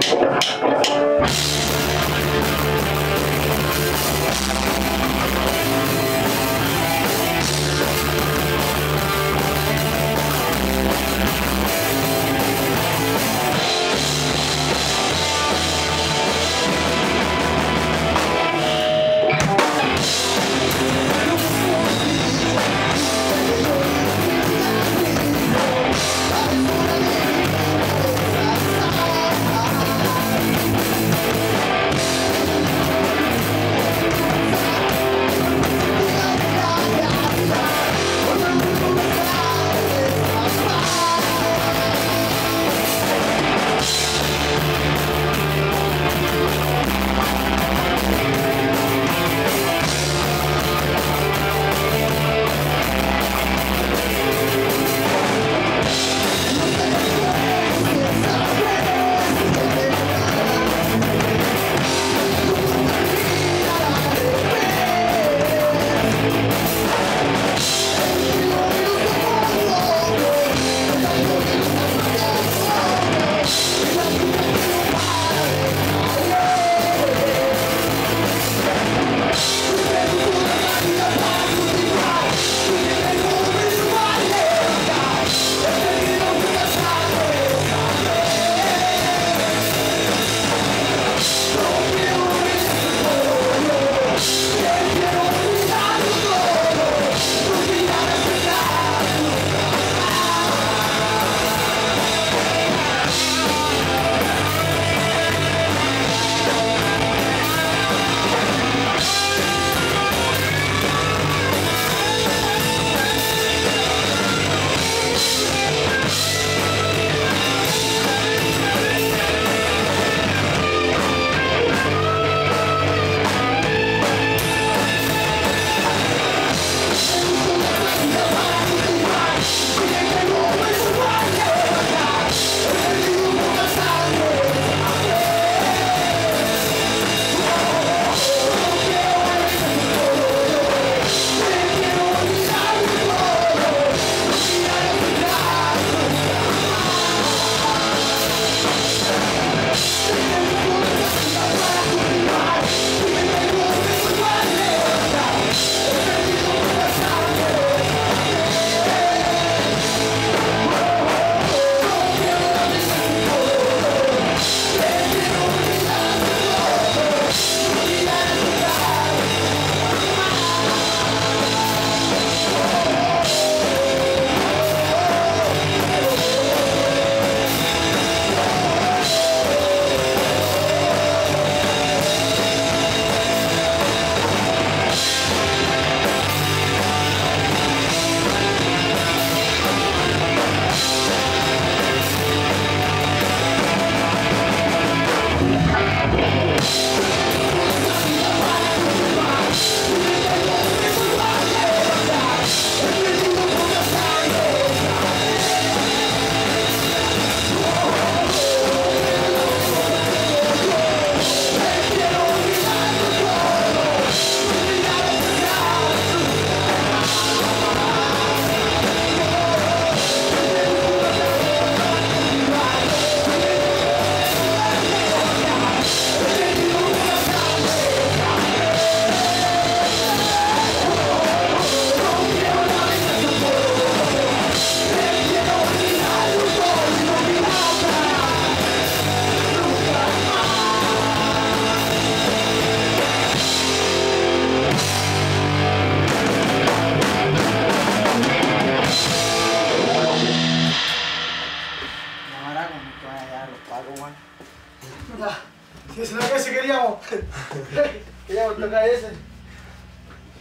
Thank Si es la que si queríamos. queríamos tocar ese.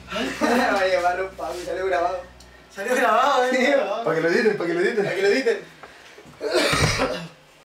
Va a llevar un pago y salió grabado. Salió grabado, eh. Sí, para que lo editen, para que lo editen. Para que lo editen.